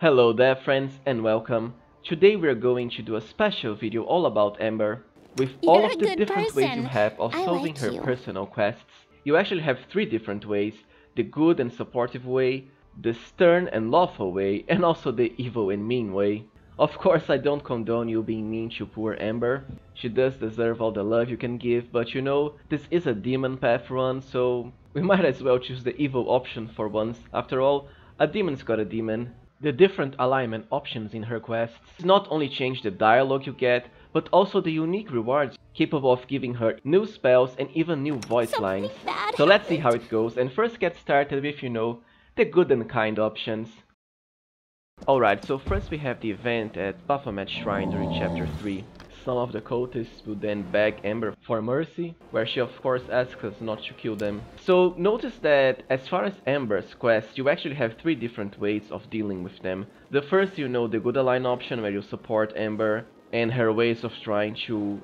Hello there friends and welcome. Today we are going to do a special video all about Ember. With You're all of the different ways you have of I solving like her you. personal quests, you actually have three different ways. The good and supportive way, the stern and lawful way, and also the evil and mean way. Of course I don't condone you being mean to poor Ember. She does deserve all the love you can give, but you know, this is a demon path run, so we might as well choose the evil option for once. After all, a demon's got a demon. The different alignment options in her quests not only change the dialogue you get, but also the unique rewards capable of giving her new spells and even new voice Something lines. So let's see how it goes and first get started with, you know, the good and kind options. Alright, so first we have the event at Baphomet Shrine during chapter 3. Some of the cultists will then beg Ember for mercy, where she of course asks us not to kill them. So notice that as far as Ember's quest, you actually have three different ways of dealing with them. The first you know the good align option where you support Ember and her ways of trying to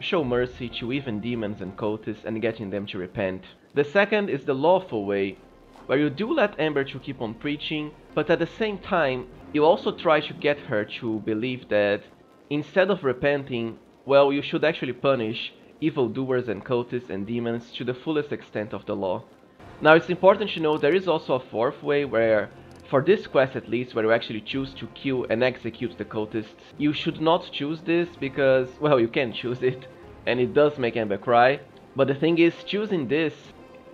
show mercy to even demons and cultists and getting them to repent. The second is the lawful way, where you do let Ember to keep on preaching, but at the same time, you also try to get her to believe that instead of repenting, well, you should actually punish evildoers and cultists and demons to the fullest extent of the law. Now it's important to know there is also a fourth way where, for this quest at least, where you actually choose to kill and execute the cultists, you should not choose this because, well, you can choose it, and it does make Ember cry, but the thing is, choosing this,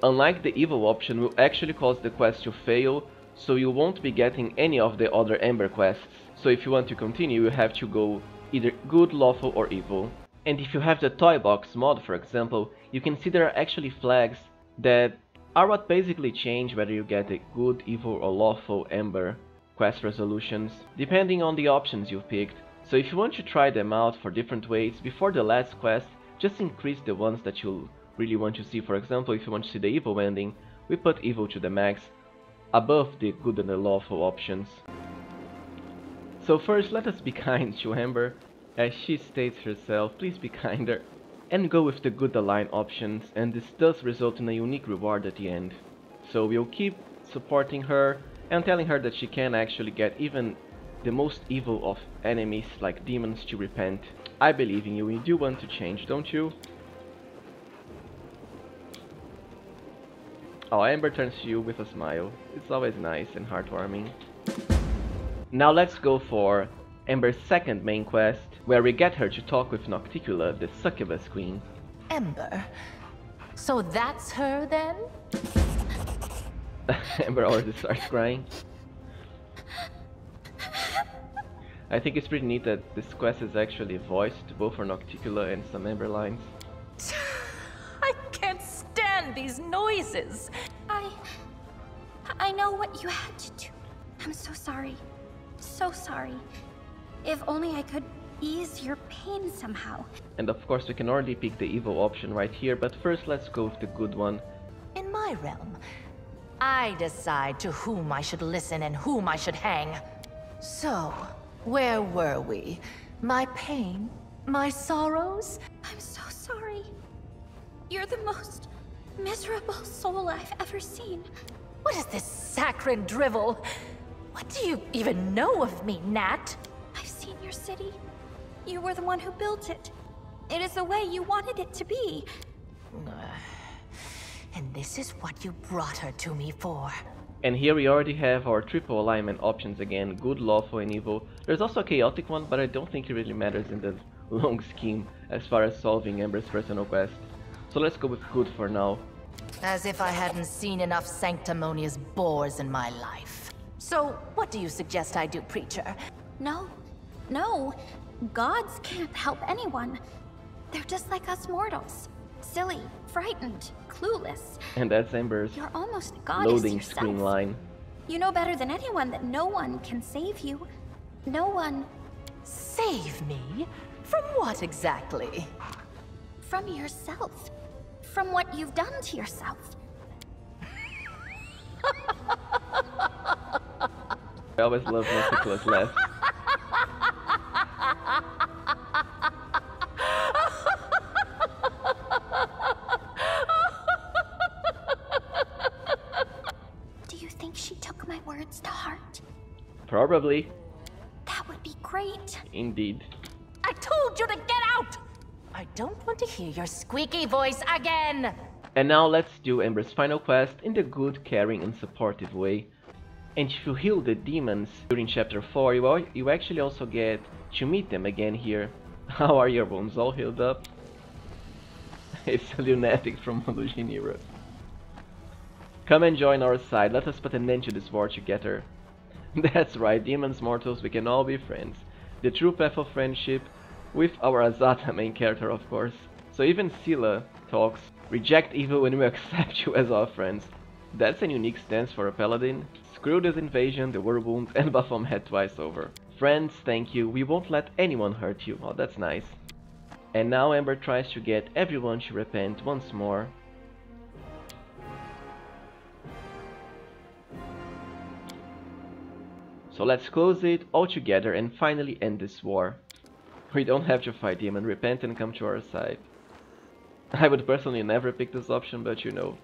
unlike the evil option, will actually cause the quest to fail, so you won't be getting any of the other Ember quests. So if you want to continue, you have to go either good, lawful or evil. And if you have the toy box mod, for example, you can see there are actually flags that are what basically change whether you get a good, evil or lawful ember quest resolutions, depending on the options you've picked. So if you want to try them out for different ways, before the last quest, just increase the ones that you really want to see. For example, if you want to see the evil ending, we put evil to the max, above the good and the lawful options. So first, let us be kind to Ember. As she states herself, please be kinder. And go with the good align options, and this does result in a unique reward at the end. So we'll keep supporting her and telling her that she can actually get even the most evil of enemies like demons to repent. I believe in you, you do want to change, don't you? Oh, Ember turns to you with a smile. It's always nice and heartwarming. Now let's go for Ember's second main quest, where we get her to talk with Nocticula, the succubus queen. Ember. So that's her then? Ember already starts crying. I think it's pretty neat that this quest is actually voiced both for Nocticula and some Ember lines. I can't stand these noises. I. I know what you had to do. I'm so sorry. So sorry. If only I could ease your pain somehow. And of course we can already pick the evil option right here, but first let's go with the good one. In my realm, I decide to whom I should listen and whom I should hang. So, where were we? My pain? My sorrows? I'm so sorry. You're the most miserable soul I've ever seen. What is this saccharine drivel? What do you even know of me, Nat? I've seen your city. You were the one who built it. It is the way you wanted it to be. And this is what you brought her to me for. And here we already have our triple alignment options again, good, lawful and evil. There's also a chaotic one, but I don't think it really matters in the long scheme as far as solving Ember's personal quest. So let's go with good for now. As if I hadn't seen enough sanctimonious bores in my life. So, what do you suggest I do, preacher? No, no. Gods can't help anyone. They're just like us mortals. Silly, frightened, clueless. And that's Ember's You're almost a goddess loading yourself. screen line. You know better than anyone that no one can save you. No one Save me? From what exactly? from yourself. From what you've done to yourself. I always love Nicholas heart? Probably. That would be great. Indeed. I told you to get out! I don't want to hear your squeaky voice again! And now let's do Ember's final quest in the good, caring and supportive way. And if you heal the demons during chapter 4, you, you actually also get to meet them again here. How are your wounds? All healed up? it's a lunatic from Monogenera. Come and join our side, let us put an end to this war together. That's right, demons, mortals, we can all be friends. The true path of friendship, with our Azata main character of course. So even Scylla talks, reject evil when we accept you as our friends. That's a unique stance for a paladin. Screw this invasion, the war wound, and Baphomet twice over. Friends, thank you, we won't let anyone hurt you. Oh, that's nice. And now Ember tries to get everyone to repent once more. So let's close it all together and finally end this war. We don't have to fight him and repent and come to our side. I would personally never pick this option, but you know,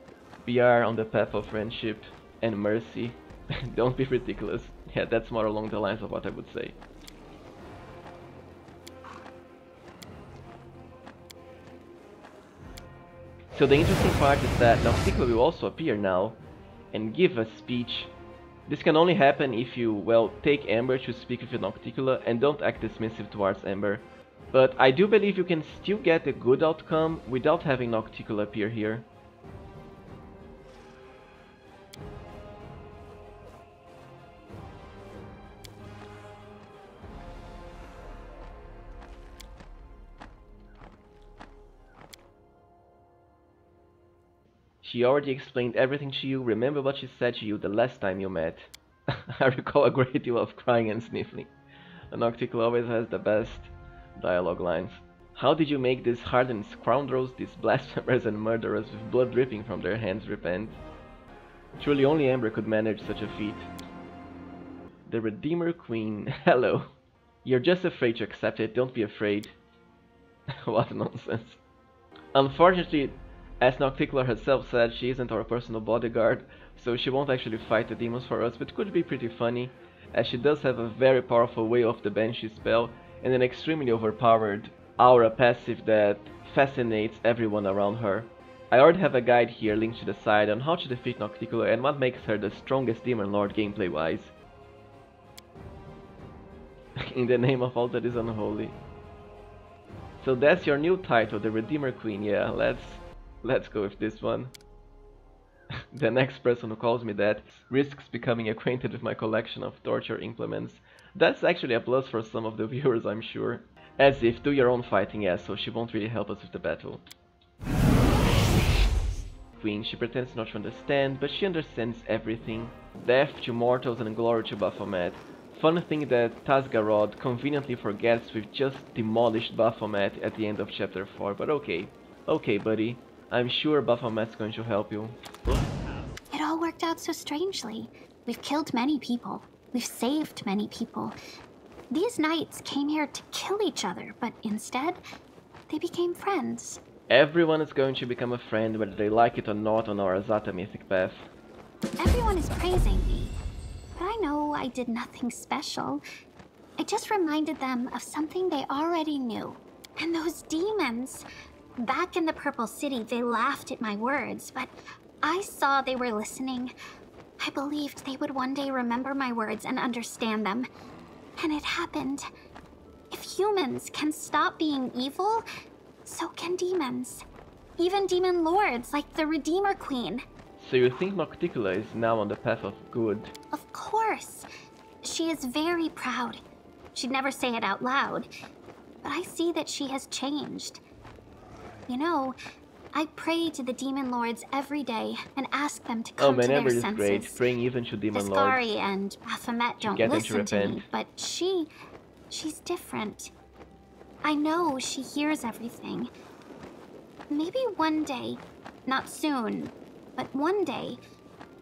we are on the path of friendship and mercy. don't be ridiculous. Yeah, that's more along the lines of what I would say. So the interesting part is that Nocticula will also appear now and give a speech. This can only happen if you, well, take Ember to speak with Nocticula and don't act dismissive towards Ember. But I do believe you can still get a good outcome without having Nocticula appear here. She already explained everything to you. Remember what she said to you the last time you met. I recall a great deal of crying and sniffling. Nocticula always has the best dialogue lines. How did you make these hardened scoundrels, these blasphemers and murderers with blood dripping from their hands repent? Truly only Ember could manage such a feat. The Redeemer Queen. Hello. You're just afraid to accept it, don't be afraid. what nonsense. Unfortunately, as Nocticula herself said, she isn't our personal bodyguard, so she won't actually fight the demons for us, but could be pretty funny, as she does have a very powerful Way of the Banshee spell, and an extremely overpowered aura passive that fascinates everyone around her. I already have a guide here linked to the side on how to defeat Nocticula and what makes her the strongest demon lord gameplay wise. In the name of all that is unholy. So that's your new title, the Redeemer Queen, yeah, let's Let's go with this one. the next person who calls me that risks becoming acquainted with my collection of torture implements. That's actually a plus for some of the viewers, I'm sure. As if, do your own fighting, yeah, so she won't really help us with the battle. Queen, she pretends not to understand, but she understands everything. Death to mortals and glory to Baphomet. Fun thing that Tasgarod conveniently forgets we've just demolished Baphomet at the end of chapter 4, but okay. Okay, buddy. I'm sure Baphomet's going to help you. It all worked out so strangely. We've killed many people. We've saved many people. These knights came here to kill each other, but instead, they became friends. Everyone is going to become a friend whether they like it or not on our Azata mythic path. Everyone is praising me, but I know I did nothing special. I just reminded them of something they already knew. And those demons, Back in the Purple City, they laughed at my words, but I saw they were listening. I believed they would one day remember my words and understand them. And it happened. If humans can stop being evil, so can demons. Even demon lords like the Redeemer Queen. So you think Nocticula is now on the path of good? Of course. She is very proud. She'd never say it out loud. But I see that she has changed. You know, I pray to the demon lords every day and ask them to oh, come oh, to their senses. is great, praying even to demon Deskari lords. and Baphomet don't listen to, me, but she, she's different. I know she hears everything. Maybe one day, not soon, but one day,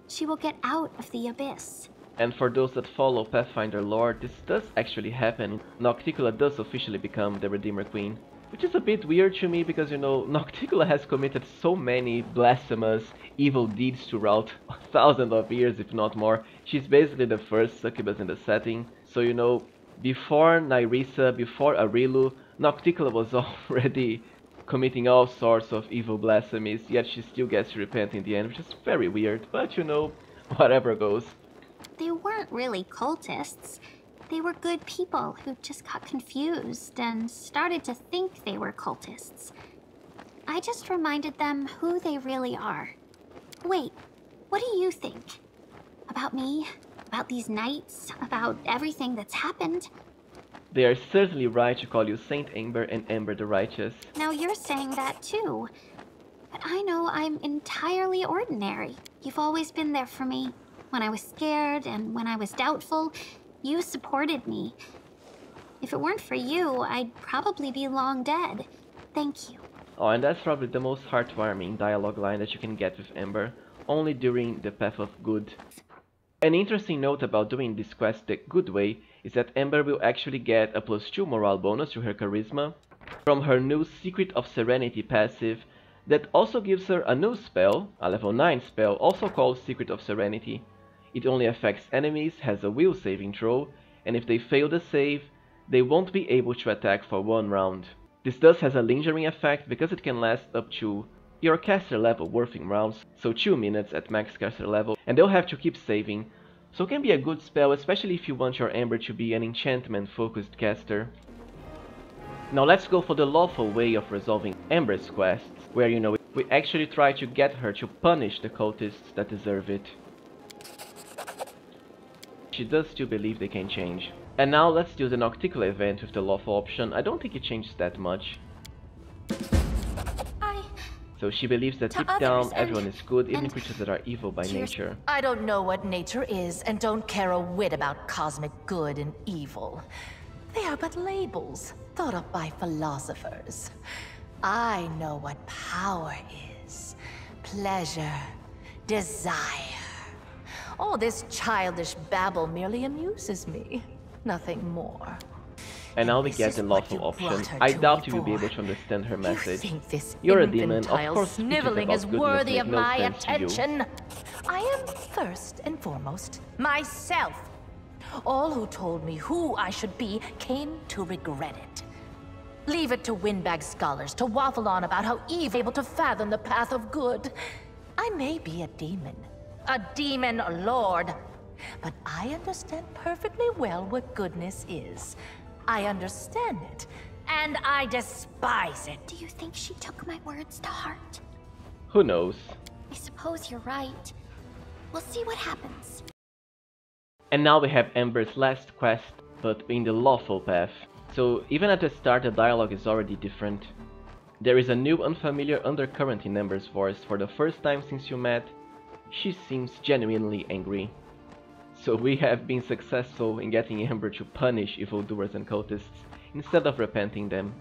she will get out of the abyss. And for those that follow Pathfinder lore, this does actually happen. Nocticula does officially become the Redeemer Queen. Which is a bit weird to me because, you know, Nocticula has committed so many blasphemous, evil deeds throughout thousands of years, if not more. She's basically the first succubus in the setting. So, you know, before Nyrissa, before Areelu, Nocticula was already committing all sorts of evil blasphemies, yet she still gets to repent in the end, which is very weird, but you know, whatever goes. They weren't really cultists. They were good people who just got confused and started to think they were cultists. I just reminded them who they really are. Wait, what do you think? About me? About these knights? About everything that's happened? They are certainly right to call you Saint Ember and Ember the Righteous. Now you're saying that too. But I know I'm entirely ordinary. You've always been there for me. When I was scared and when I was doubtful, you supported me. If it weren't for you, I'd probably be long dead. Thank you. Oh, and that's probably the most heartwarming dialogue line that you can get with Ember, only during the Path of Good. An interesting note about doing this quest the good way is that Ember will actually get a plus 2 morale bonus to her charisma from her new Secret of Serenity passive that also gives her a new spell, a level 9 spell, also called Secret of Serenity. It only affects enemies, has a will saving throw, and if they fail the save, they won't be able to attack for one round. This thus has a lingering effect because it can last up to your caster level working rounds, so 2 minutes at max caster level, and they'll have to keep saving, so can be a good spell, especially if you want your Ember to be an enchantment focused caster. Now let's go for the lawful way of resolving Ember's quests, where you know we actually try to get her to punish the cultists that deserve it. She does still believe they can change. And now let's do the Nocticula event with the lawful option. I don't think it changes that much. I... So she believes that deep down everyone is good, even creatures that are evil by nature. I don't know what nature is and don't care a whit about cosmic good and evil. They are but labels thought up by philosophers. I know what power is pleasure, desire. All this childish babble merely amuses me, nothing more. And now we get the lawful you option. I doubt you will be able to understand her You message. think this You're a demon, of course sniveling is worthy of my attention? I am first and foremost myself. All who told me who I should be came to regret it. Leave it to windbag scholars to waffle on about how Eve able to fathom the path of good. I may be a demon, a demon lord, but I understand perfectly well what goodness is. I understand it, and I despise it. Do you think she took my words to heart? Who knows? I suppose you're right. We'll see what happens. And now we have Ember's last quest, but in the lawful path. So even at the start the dialogue is already different. There is a new unfamiliar undercurrent in Ember's voice for the first time since you met. She seems genuinely angry. So we have been successful in getting Ember to punish evildoers and cultists, instead of repenting them.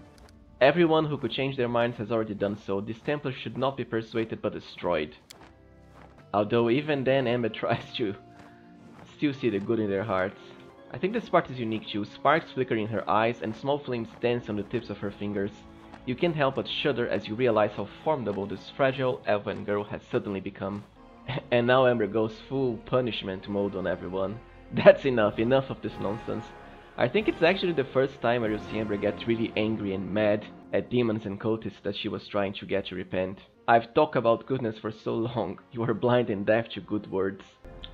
Everyone who could change their minds has already done so, this Templar should not be persuaded but destroyed. Although even then Ember tries to still see the good in their hearts. I think this part is unique too, sparks flicker in her eyes and small flames dance on the tips of her fingers. You can't help but shudder as you realize how formidable this fragile elven girl has suddenly become. and now Ember goes full punishment mode on everyone. That's enough, enough of this nonsense. I think it's actually the first time you see Ember get really angry and mad at demons and cultists that she was trying to get to repent. I've talked about goodness for so long, you are blind and deaf to good words.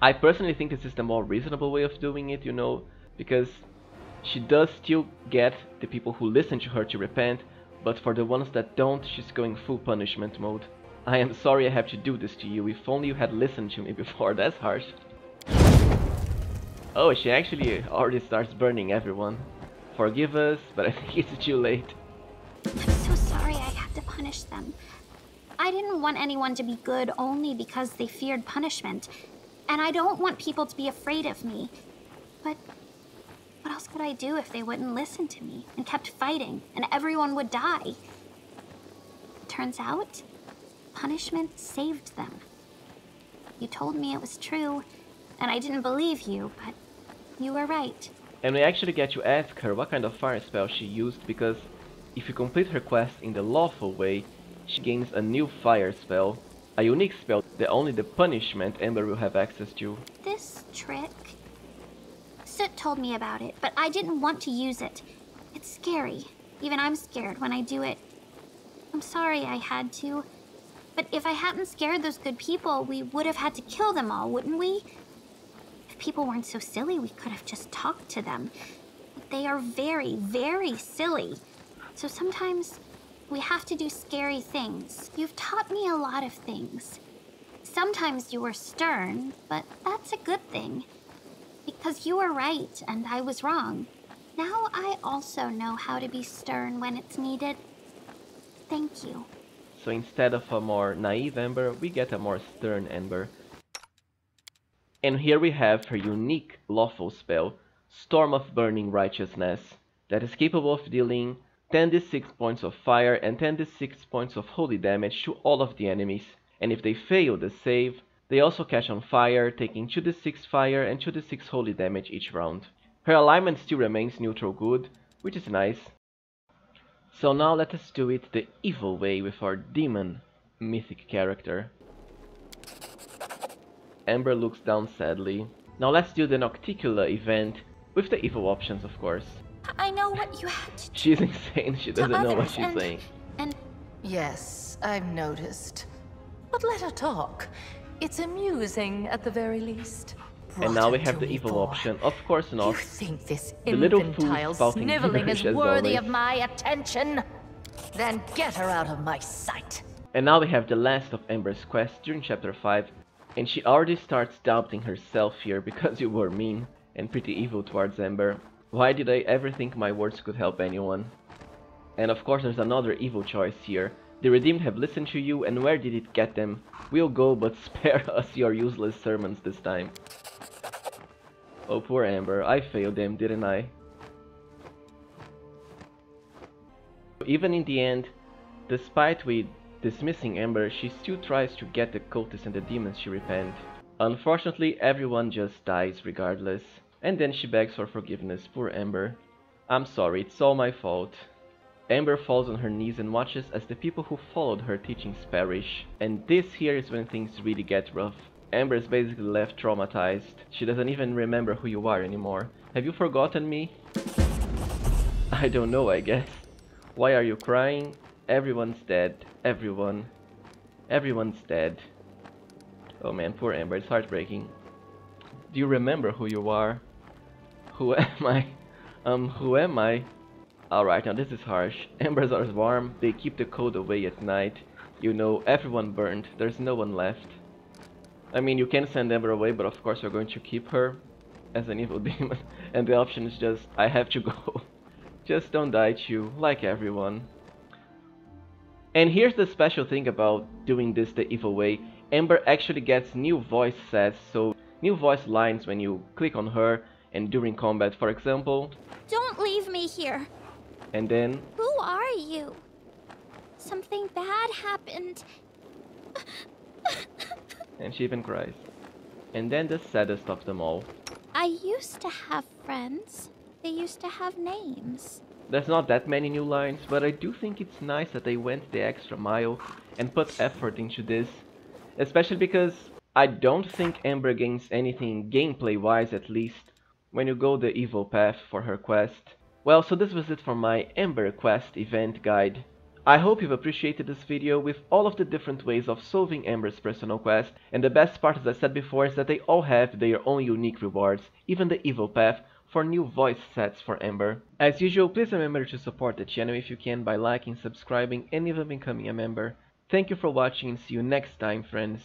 I personally think this is the more reasonable way of doing it, you know, because she does still get the people who listen to her to repent, but for the ones that don't, she's going full punishment mode. I am sorry I have to do this to you, if only you had listened to me before, that's harsh. Oh, she actually already starts burning everyone. Forgive us, but I think it's too late. I'm so sorry I had to punish them. I didn't want anyone to be good only because they feared punishment. And I don't want people to be afraid of me. But what else could I do if they wouldn't listen to me and kept fighting and everyone would die? Turns out, punishment saved them. You told me it was true, and I didn't believe you, but you were right. And we actually get to ask her what kind of fire spell she used because if you complete her quest in the lawful way, she gains a new fire spell, a unique spell that only the punishment Ember will have access to. This trick? Soot told me about it, but I didn't want to use it. It's scary. Even I'm scared when I do it. I'm sorry I had to. But if I hadn't scared those good people, we would have had to kill them all, wouldn't we? If people weren't so silly, we could have just talked to them. But they are very, very silly. So sometimes we have to do scary things. You've taught me a lot of things. Sometimes you were stern, but that's a good thing. Because you were right and I was wrong. Now I also know how to be stern when it's needed. Thank you. So instead of a more naive Ember, we get a more stern Ember. And here we have her unique lawful spell, Storm of Burning Righteousness, that is capable of dealing 10d6 points of fire and 10d6 points of holy damage to all of the enemies, and if they fail the save, they also catch on fire, taking 2d6 fire and 2d6 holy damage each round. Her alignment still remains neutral good, which is nice. So now let us do it the evil way with our demon mythic character. Ember looks down sadly. Now let's do the Nocticula event with the evil options of course. I know what you had to do She's insane, she doesn't know what she's and, saying. and Yes, I've noticed. But let her talk. It's amusing at the very least. And now we have the evil option, of course You not. think this The little fool sniveling is worthy of my attention? Then get her out of my sight. And now we have the last of Ember's quest during chapter 5, and she already starts doubting herself here because you were mean and pretty evil towards Ember. Why did I ever think my words could help anyone? And of course there's another evil choice here. The redeemed have listened to you and where did it get them? We'll go but spare us your useless sermons this time. Oh poor Ember, I failed them, didn't I? Even in the end, despite we dismissing Ember, she still tries to get the cultists and the demons to repent. Unfortunately, everyone just dies regardless. And then she begs for forgiveness, poor Ember. I'm sorry, it's all my fault. Ember falls on her knees and watches as the people who followed her teachings perish. And this here is when things really get rough. Ember is basically left traumatized. She doesn't even remember who you are anymore. Have you forgotten me? I don't know, I guess. Why are you crying? Everyone's dead. Everyone. Everyone's dead. Oh man, poor Ember, it's heartbreaking. Do you remember who you are? Who am I? Um, who am I? Alright, now this is harsh. Embers are warm, they keep the cold away at night. You know, everyone burned, there's no one left. I mean, you can send Ember away, but of course you're going to keep her as an evil demon. And the option is just, I have to go. just don't die Chew, like everyone. And here's the special thing about doing this the evil way. Ember actually gets new voice sets, so new voice lines when you click on her and during combat, for example. Don't leave me here. And then, Who are you? Something bad happened. and she even cries. And then the saddest of them all. I used to have friends. They used to have names. There's not that many new lines, but I do think it's nice that they went the extra mile and put effort into this. Especially because I don't think Ember gains anything gameplay-wise at least when you go the evil path for her quest. Well, so this was it for my Ember quest event guide. I hope you've appreciated this video with all of the different ways of solving Ember's personal quest, and the best part as I said before is that they all have their own unique rewards, even the evil path, for new voice sets for Ember. As usual, please remember to support the channel if you can by liking, subscribing and even becoming a member. Thank you for watching and see you next time friends.